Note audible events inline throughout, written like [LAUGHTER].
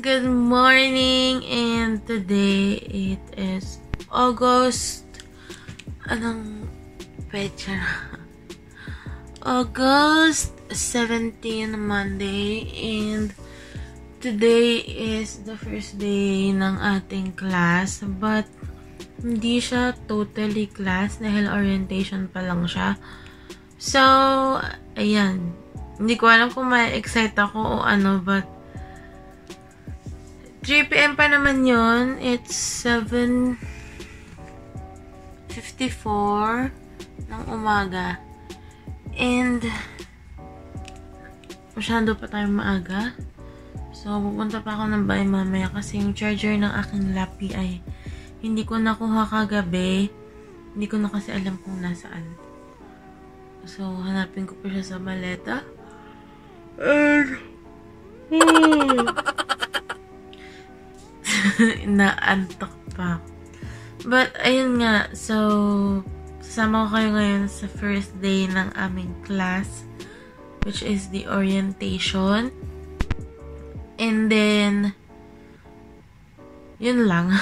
good morning and today it is August anong pecha? August 17 Monday and today is the first day ng ating class but hindi siya totally class dahil orientation pa lang siya. So ayan. Hindi ko alam kung may excite ako o ano but 3pm pa naman yon It's 7.54 ng umaga. And, masyado pa tayo maaga. So, pupunta pa ako ng bahay mamaya kasi yung charger ng aking lapi ay hindi ko nakuha kagabi. Hindi ko na kasi alam kung nasaan. So, hanapin ko pa siya sa maleta. And, hmm. [LAUGHS] Inaantok pa. But, ayun nga. So, sasama ko kayo ngayon sa first day ng aming class. Which is the orientation. And then, yun lang.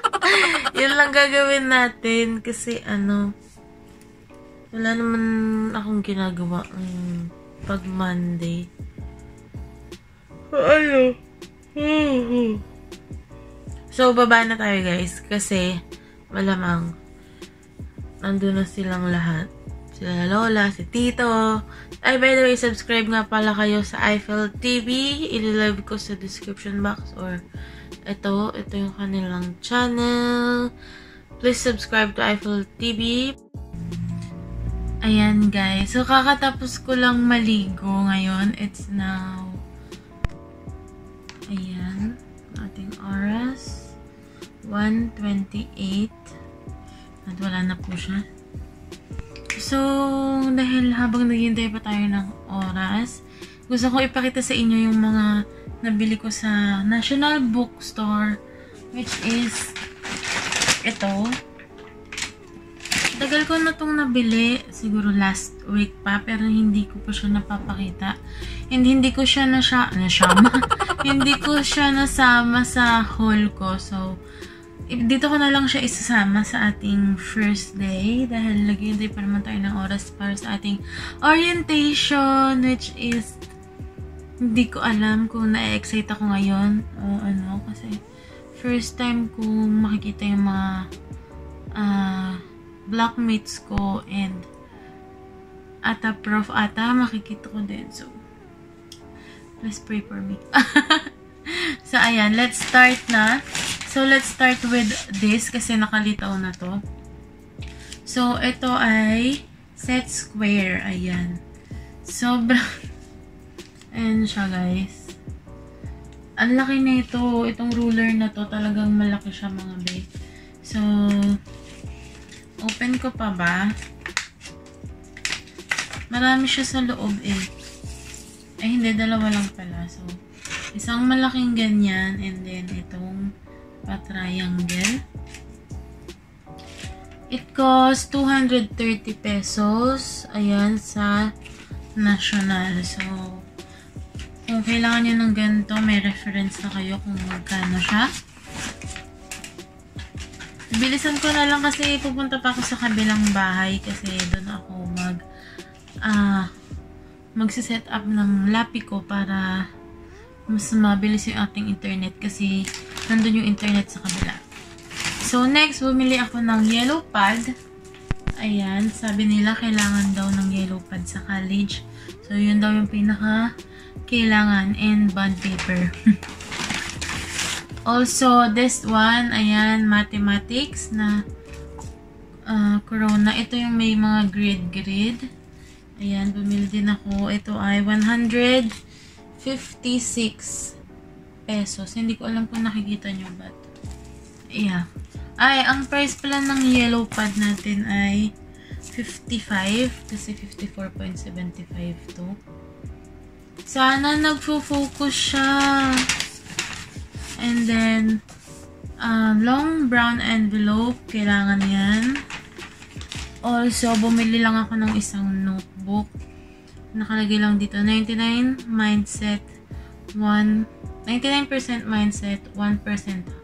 [LAUGHS] yun lang gagawin natin. Kasi, ano, wala naman akong ginagawa ng pag Monday. Ano? So, baba na tayo guys. Kasi, malamang, nandun na silang lahat. Sila Lola, si Tito. Ay, by the way, subscribe nga pala kayo sa Eiffel TV. Ililive ko sa description box or ito, ito yung kanilang channel. Please subscribe to Eiffel TV. Ayan guys. So, kakatapos ko lang maligo ngayon. It's now ayan, ating oras. 1.28 at wala na po siya. So, dahil habang naghihintay pa tayo ng oras, gusto ko ipakita sa inyo yung mga nabili ko sa National Bookstore which is ito. Tagal ko na itong nabili, siguro last week pa, pero hindi ko pa siya napapakita. And hindi ko siya na siya, na siyama, [LAUGHS] hindi ko siya nasama sa haul ko. So, dito ko na lang siya isasama sa ating first day dahil naghihintay pa naman tayo ng oras para sa ating orientation which is hindi ko alam kung na-excite ako ngayon o ano kasi first time kong makikita yung mga uh, blockmates ko and ata prof ata makikita ko din. So please pray for me. [LAUGHS] So ayan let's start na So, let's start with this kasi nakalitaw na to. So, ito ay set square. Ayan. Sobrang, [LAUGHS] ayan siya guys. Ang laki na ito. Itong ruler na to, talagang malaki siya mga babe. So, open ko pa ba? Marami siya sa loob eh. Ay, hindi. Dalawa lang pala. So, isang malaking ganyan and then itong pa-triangle. It costs 230 pesos. Ayan, sa National. So, kung kailangan nyo ng ganito, may reference na kayo kung magkano siya. Bilisan ko na lang kasi pupunta pa ako sa kabilang bahay kasi doon ako mag ah uh, magsiset up ng lapi ko para mas mabilis yung ating internet kasi nandun yung internet sa kabila. So, next, bumili ako ng yellow pad. Ayan, sabi nila kailangan daw ng yellow pad sa college. So, yun daw yung pinaka kailangan and bond paper. [LAUGHS] also, this one, ayan, mathematics na uh, corona. Ito yung may mga grid-grid. Ayan, bumili din ako. Ito ay 100 56 pesos. Hindi ko alam kung nakikita nyo but yeah. Ay, ang price pala ng yellow pad natin ay 55 kasi 54.75 to. Sana nagfo-focus siya. And then, uh, long brown envelope. Kailangan yan. Also, bumili lang ako ng isang notebook nakalagay lang dito 99 mindset 1 99% mindset, 1%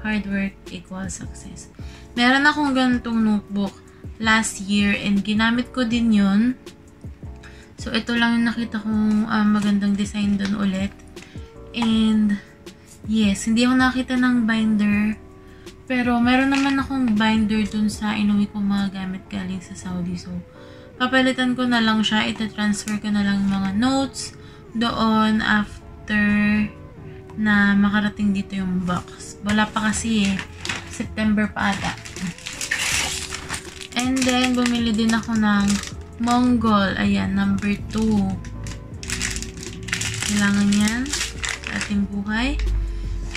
hard work equals success. Meron akong ganitong notebook last year and ginamit ko din yun. So, ito lang yung nakita kong um, magandang design doon ulit. And, yes, hindi ako nakita ng binder. Pero, meron naman akong binder dun sa inuwi kong mga gamit galing sa Saudi. So, papalitan ko na lang siya. Ita-transfer ko na lang mga notes doon after na makarating dito yung box. Wala pa kasi eh. September pa ata. And then, bumili din ako ng Mongol. Ayan, number 2. Kailangan yan sa ating buhay.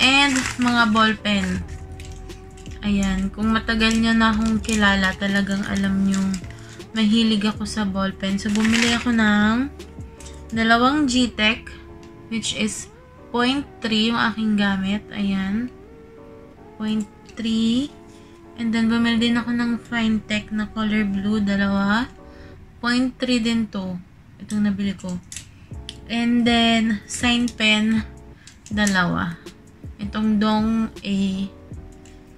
And, mga ball pen. Ayan, kung matagal nyo na akong kilala, talagang alam nyo mahilig ako sa ball pen. So, bumili ako ng dalawang G-Tech, which is 0.3 yung aking gamit. Ayan. 0.3. And then, bumili din ako ng Fine Tech na color blue. Dalawa. 0.3 din to. Itong nabili ko. And then, sign pen. Dalawa. Itong Dong A.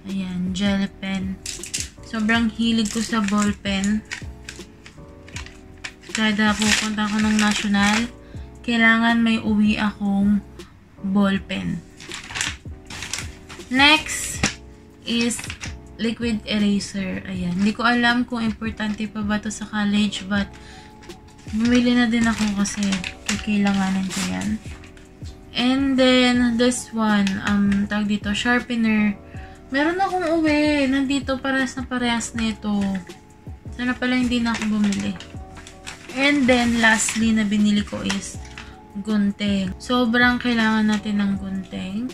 Ayan, gel pen. Sobrang hilig ko sa ball pen. Kada pupunta ako ng national, kailangan may uwi akong ball pen. Next is liquid eraser. Ayan. Hindi ko alam kung importante pa ba to sa college but bumili na din ako kasi kailanganin ko yan. And then, this one, um, tawag dito, sharpener. Meron akong uwi. Nandito parehas na parehas na ito. Sana pala hindi na ako bumili. And then, lastly na binili ko is gunting. Sobrang kailangan natin ng gunting.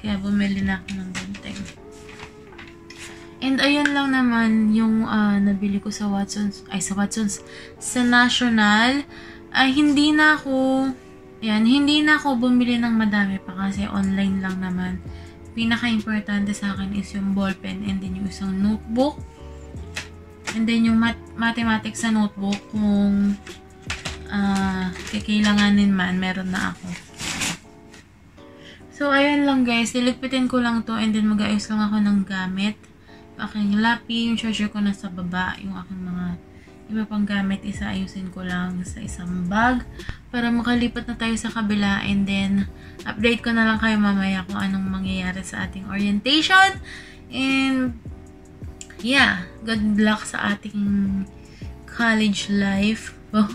Kaya bumili na ako ng gunting. And ayun lang naman yung uh, nabili ko sa Watsons. Ay, sa Watsons. Sa National. Ay, hindi na ako... Yan, hindi na ako bumili ng madami pa kasi online lang naman. Pinaka-importante sa akin is yung ballpen and then yung isang notebook. And then yung mat mathematics sa notebook kung uh, kikailanganin man, meron na ako. So, ayan lang guys. Iligpitin ko lang to and then mag-ayos lang ako ng gamit. Aking lapi, yung charger ko nasa baba, yung aking mga iba pang gamit, isa ayusin ko lang sa isang bag para makalipat na tayo sa kabila and then update ko na lang kayo mamaya kung anong mangyayari sa ating orientation and yeah, good luck sa ating college life. Oh,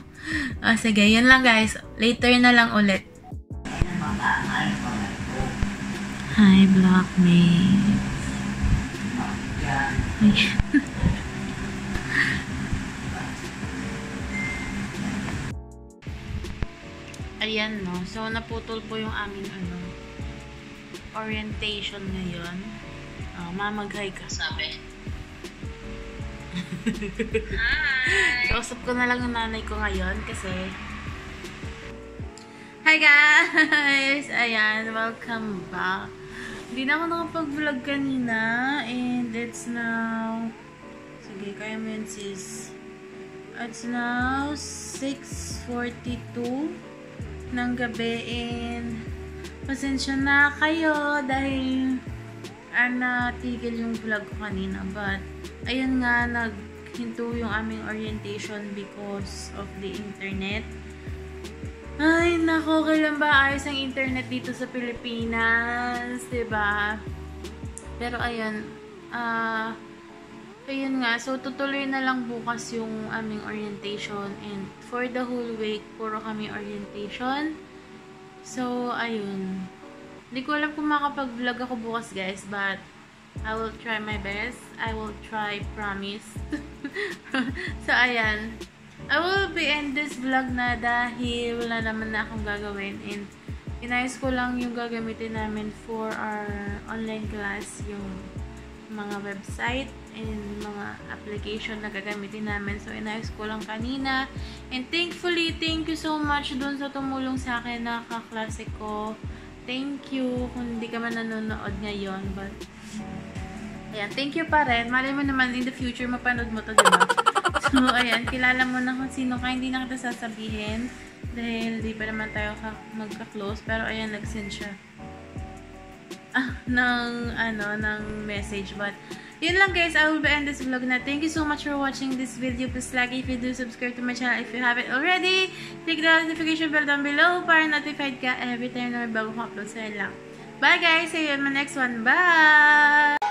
ah, sige, yun lang guys. Later na lang ulit. Hi, blockmates. [LAUGHS] Ayan, no. So, naputol po yung aming, ano, orientation ngayon. Oh, mamaghay ka. Sabi. Hi! [LAUGHS] Kausap ko na lang yung nanay ko ngayon kasi Hi guys! [LAUGHS] Ayan, welcome back. Hindi na ako nakapag-vlog kanina and it's now sige, kaya mo yun sis. It's now 6.42 ng gabi and pasensya na kayo dahil ah, natigil yung vlog ko kanina but ayun nga naghinto yung aming orientation because of the internet ay, nako, kailan ba ayos ang internet dito sa Pilipinas? ba? Diba? Pero ayun, ah, uh, ayun nga, so tutuloy na lang bukas yung aming orientation and for the whole week, puro kami orientation. So, ayun. Hindi ko alam kung makapag-vlog ako bukas, guys, but I will try my best. I will try, promise. [LAUGHS] so, ayan. I will be end this vlog na dahil wala naman na akong gagawin and inayos ko lang yung gagamitin namin for our online class yung mga website and mga application na gagamitin namin. So, inayos ko lang kanina. And thankfully, thank you so much dun sa tumulong sa akin na kaklase ko. Thank you kung hindi ka man nanonood ngayon. But, ayan, thank you pa rin. Malay mo naman in the future, mapanood mo to, diba? [LAUGHS] So, ayan, kilala mo na kung sino ka. Hindi na kita sasabihin. Dahil di pa naman tayo magka-close. Pero, ayan, nag-send siya. [LAUGHS] ah, ng, ano, ng message. But, yun lang guys, I will be end this vlog na. Thank you so much for watching this video. Please like if you do, subscribe to my channel if you haven't already. Click the notification bell down below para notified ka every time na may bagong upload sa lang. Bye guys! See you in my next one. Bye!